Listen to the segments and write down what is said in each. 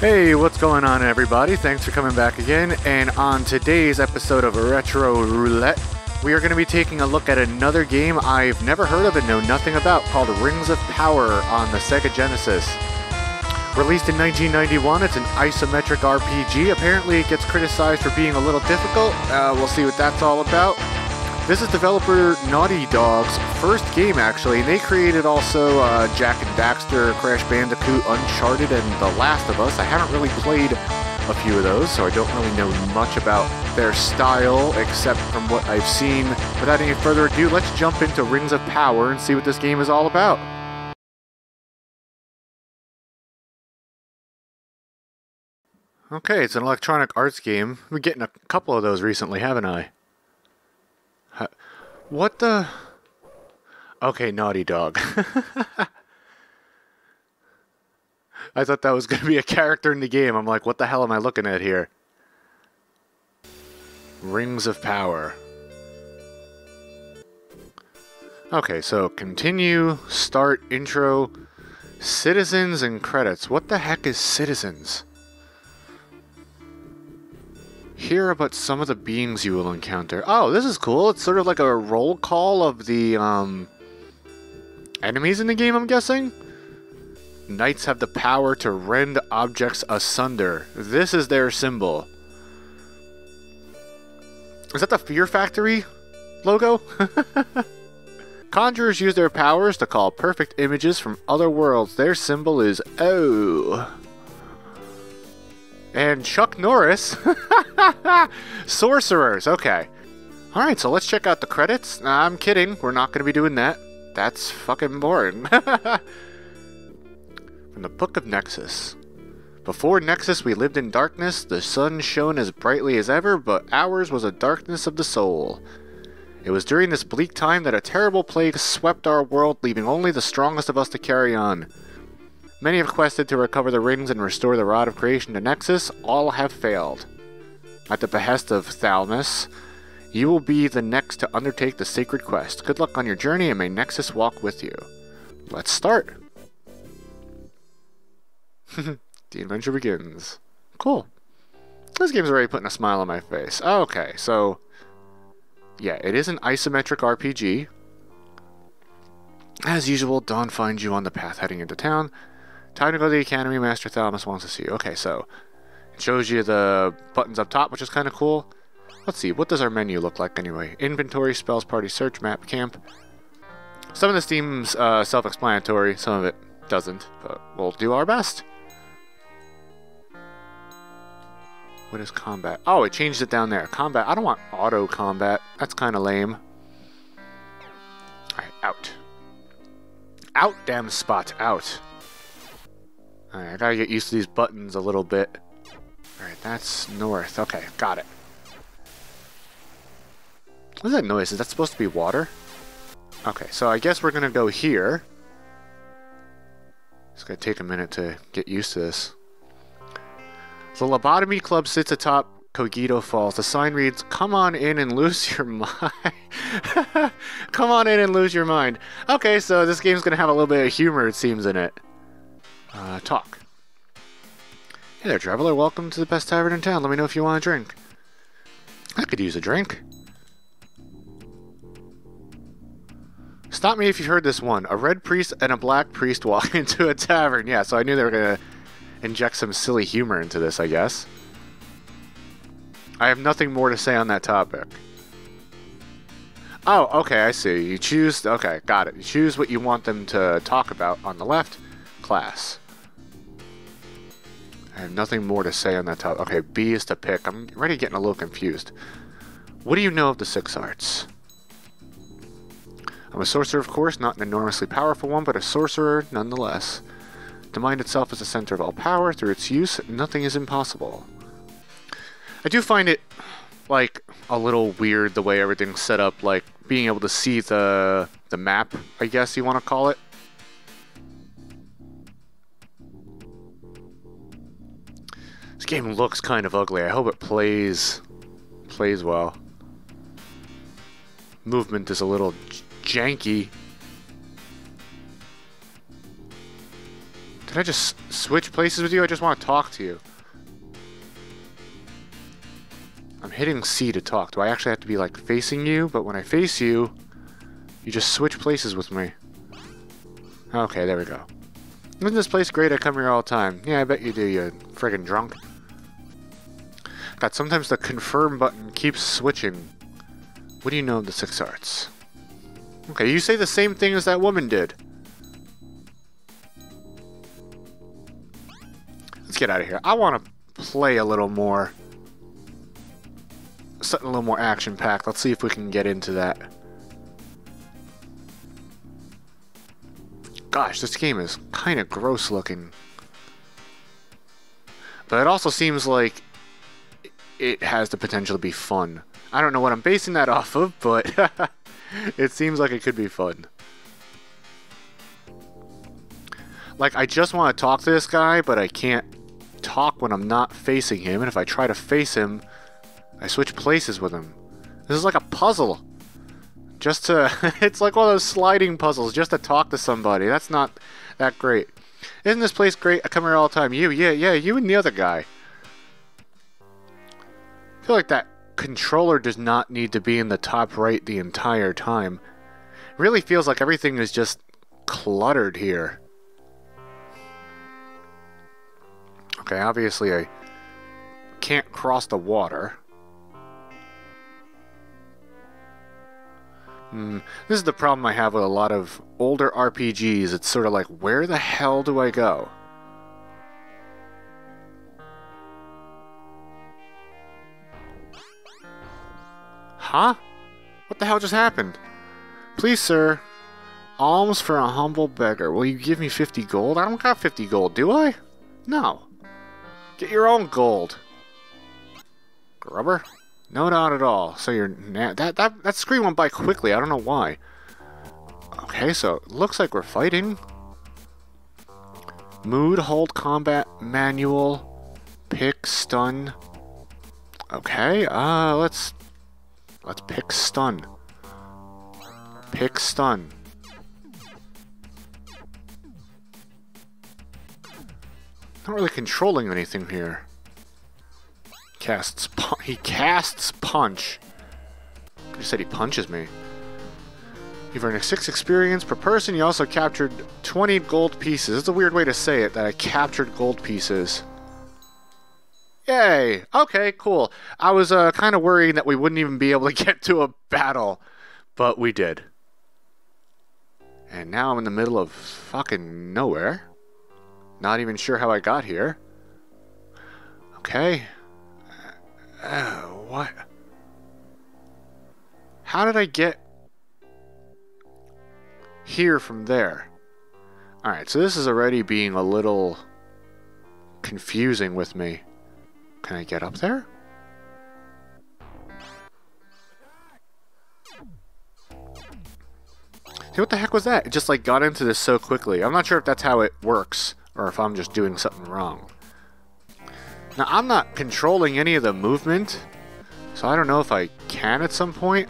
Hey, what's going on, everybody? Thanks for coming back again. And on today's episode of Retro Roulette, we are going to be taking a look at another game I've never heard of and know nothing about called Rings of Power on the Sega Genesis. Released in 1991, it's an isometric RPG. Apparently, it gets criticized for being a little difficult. Uh, we'll see what that's all about. This is developer Naughty Dog's first game, actually. They created also uh, Jak and Daxter, Crash Bandicoot, Uncharted, and The Last of Us. I haven't really played a few of those, so I don't really know much about their style, except from what I've seen. Without any further ado, let's jump into Rings of Power and see what this game is all about. Okay, it's an electronic arts game. I've been getting a couple of those recently, haven't I? What the? Okay, Naughty Dog. I thought that was going to be a character in the game. I'm like, what the hell am I looking at here? Rings of Power. Okay, so continue, start, intro, citizens, and credits. What the heck is citizens? Hear about some of the beings you will encounter. Oh, this is cool. It's sort of like a roll call of the um, enemies in the game, I'm guessing? Knights have the power to rend objects asunder. This is their symbol. Is that the Fear Factory logo? Conjurers use their powers to call perfect images from other worlds. Their symbol is O. And Chuck Norris. Sorcerers, okay. Alright, so let's check out the credits. Nah, I'm kidding, we're not going to be doing that. That's fucking boring. From the Book of Nexus. Before Nexus, we lived in darkness. The sun shone as brightly as ever, but ours was a darkness of the soul. It was during this bleak time that a terrible plague swept our world, leaving only the strongest of us to carry on. Many have quested to recover the rings and restore the Rod of Creation to Nexus. All have failed. At the behest of Thalmus, you will be the next to undertake the sacred quest. Good luck on your journey and may Nexus walk with you. Let's start. the adventure begins. Cool. This game's already putting a smile on my face. Okay, so... Yeah, it is an isometric RPG. As usual, Dawn finds you on the path heading into town. Time to go to the academy. Master Thalmus wants to see you. Okay, so it shows you the buttons up top, which is kind of cool. Let's see, what does our menu look like anyway? Inventory, spells, party, search, map, camp. Some of this seems uh, self-explanatory, some of it doesn't, but we'll do our best. What is combat? Oh, it changed it down there. Combat. I don't want auto combat. That's kind of lame. Alright, out. Out, damn spot. Out. Alright, I gotta get used to these buttons a little bit. Alright, that's north. Okay, got it. What's that noise? Is that supposed to be water? Okay, so I guess we're gonna go here. It's gonna take a minute to get used to this. The Lobotomy Club sits atop Cogito Falls. The sign reads, Come on in and lose your mind. Come on in and lose your mind. Okay, so this game's gonna have a little bit of humor, it seems, in it uh, talk. Hey there, traveler. Welcome to the best tavern in town. Let me know if you want a drink. I could use a drink. Stop me if you've heard this one. A red priest and a black priest walk into a tavern. Yeah, so I knew they were going to inject some silly humor into this, I guess. I have nothing more to say on that topic. Oh, okay, I see. You choose... Okay, got it. You choose what you want them to talk about on the left class. I have nothing more to say on that topic. Okay, B is to pick. I'm already getting a little confused. What do you know of the six arts? I'm a sorcerer, of course, not an enormously powerful one, but a sorcerer nonetheless. The mind itself is the center of all power. Through its use, nothing is impossible. I do find it, like, a little weird the way everything's set up, like, being able to see the, the map, I guess you want to call it. Game looks kind of ugly. I hope it plays plays well. Movement is a little janky. Did I just switch places with you? I just want to talk to you. I'm hitting C to talk. Do I actually have to be like facing you? But when I face you, you just switch places with me. Okay, there we go. Isn't this place great? I come here all the time. Yeah, I bet you do, you friggin' drunk. God, sometimes the confirm button keeps switching. What do you know of the six arts? Okay, you say the same thing as that woman did. Let's get out of here. I want to play a little more. Something a little more action-packed. Let's see if we can get into that. Gosh, this game is kind of gross looking. But it also seems like it has the potential to be fun. I don't know what I'm basing that off of, but it seems like it could be fun. Like, I just want to talk to this guy, but I can't talk when I'm not facing him, and if I try to face him, I switch places with him. This is like a puzzle. Just to... it's like one of those sliding puzzles, just to talk to somebody. That's not that great. Isn't this place great? I come here all the time. You, yeah, yeah, you and the other guy. Feel like that controller does not need to be in the top right the entire time. It really feels like everything is just cluttered here. Okay, obviously I can't cross the water. Hmm, this is the problem I have with a lot of older RPGs. It's sort of like, where the hell do I go? Huh? What the hell just happened? Please, sir. Alms for a humble beggar. Will you give me 50 gold? I don't got 50 gold, do I? No. Get your own gold. Grubber? No, not at all. So you're... that, that, that screen went by quickly. I don't know why. Okay, so looks like we're fighting. Mood, hold, combat, manual, pick, stun. Okay, uh, let's Let's pick stun. Pick stun. Not really controlling anything here. Casts he casts punch. He said he punches me. You've earned 6 experience per person. You also captured 20 gold pieces. It's a weird way to say it, that I captured gold pieces. Yay! Okay, cool. I was uh, kind of worried that we wouldn't even be able to get to a battle, but we did. And now I'm in the middle of fucking nowhere. Not even sure how I got here. Okay. Uh, what? How did I get here from there? Alright, so this is already being a little confusing with me. Can I get up there? See, what the heck was that? It just like got into this so quickly. I'm not sure if that's how it works or if I'm just doing something wrong. Now, I'm not controlling any of the movement, so I don't know if I can at some point.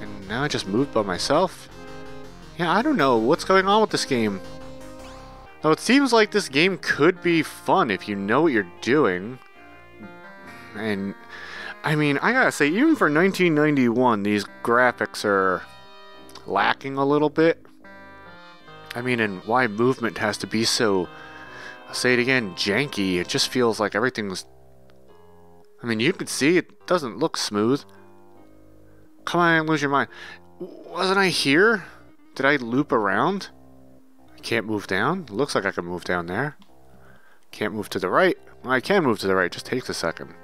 And now I just moved by myself. Yeah, I don't know what's going on with this game. Now, it seems like this game could be fun if you know what you're doing. And, I mean, I gotta say, even for 1991, these graphics are lacking a little bit. I mean, and why movement has to be so, I'll say it again, janky. It just feels like everything's... I mean, you can see it doesn't look smooth. Come on, lose your mind. Wasn't I here? Did I loop around? Can't move down? Looks like I can move down there. Can't move to the right. Well, I can move to the right, just takes a second.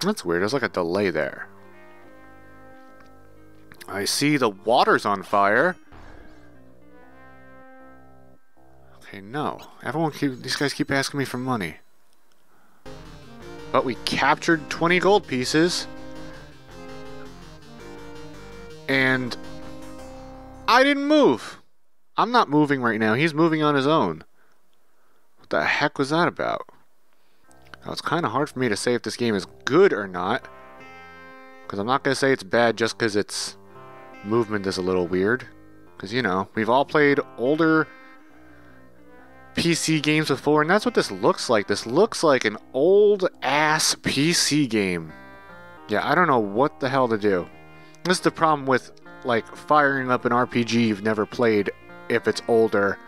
That's weird, there's like a delay there. I see the water's on fire. Okay, no. Everyone keep, these guys keep asking me for money. But we captured 20 gold pieces. And I didn't move. I'm not moving right now. He's moving on his own. What the heck was that about? Now, it's kind of hard for me to say if this game is good or not. Because I'm not going to say it's bad just because its movement is a little weird. Because, you know, we've all played older PC games before, and that's what this looks like. This looks like an old ass PC game. Yeah, I don't know what the hell to do. This is the problem with like firing up an RPG you've never played if it's older.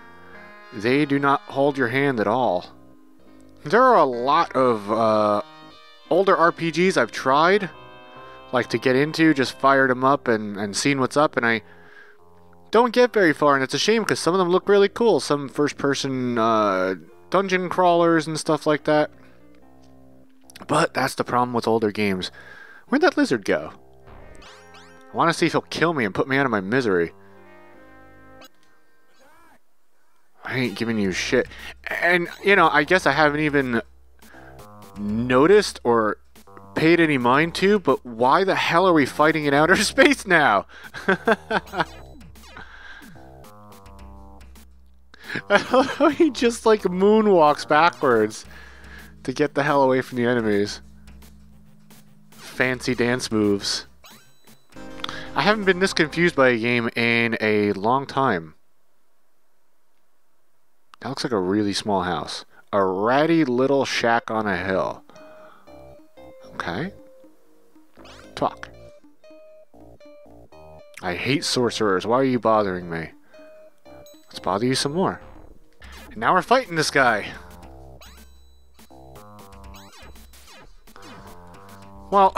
They do not hold your hand at all. There are a lot of uh, older RPGs I've tried, like to get into, just fired them up and, and seen what's up, and I don't get very far, and it's a shame because some of them look really cool. Some first person uh, dungeon crawlers and stuff like that. But that's the problem with older games. Where'd that lizard go? I want to see if he'll kill me and put me out of my misery. I ain't giving you shit. And, you know, I guess I haven't even noticed or paid any mind to, but why the hell are we fighting in outer space now? he just like moonwalks backwards to get the hell away from the enemies. Fancy dance moves. I haven't been this confused by a game in a long time. That looks like a really small house. A ratty little shack on a hill. Okay. Talk. I hate sorcerers. Why are you bothering me? Let's bother you some more. And now we're fighting this guy. Well,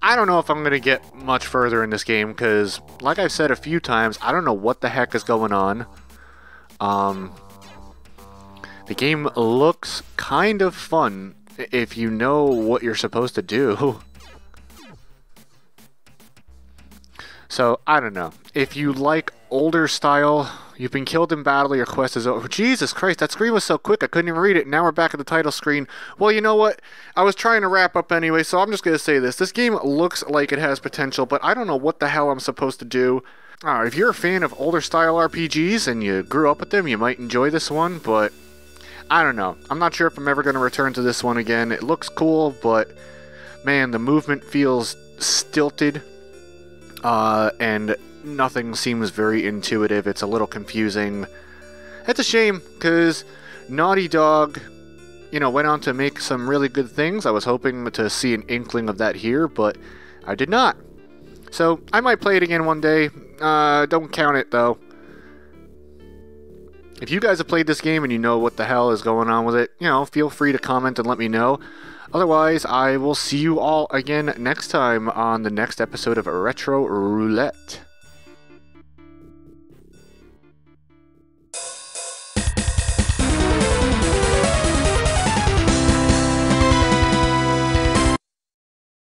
I don't know if I'm going to get much further in this game because, like I've said a few times, I don't know what the heck is going on. Um, the game looks kind of fun if you know what you're supposed to do. So, I don't know. If you like older style You've been killed in battle. Your quest is over. Jesus Christ, that screen was so quick I couldn't even read it. Now we're back at the title screen. Well, you know what? I was trying to wrap up anyway, so I'm just going to say this. This game looks like it has potential, but I don't know what the hell I'm supposed to do. Uh, if you're a fan of older style RPGs and you grew up with them, you might enjoy this one, but I don't know. I'm not sure if I'm ever going to return to this one again. It looks cool, but man, the movement feels stilted. Uh, and nothing seems very intuitive. It's a little confusing. It's a shame because Naughty Dog, you know, went on to make some really good things. I was hoping to see an inkling of that here, but I did not. So I might play it again one day. Uh, don't count it though. If you guys have played this game and you know what the hell is going on with it, you know, feel free to comment and let me know. Otherwise, I will see you all again next time on the next episode of Retro Roulette.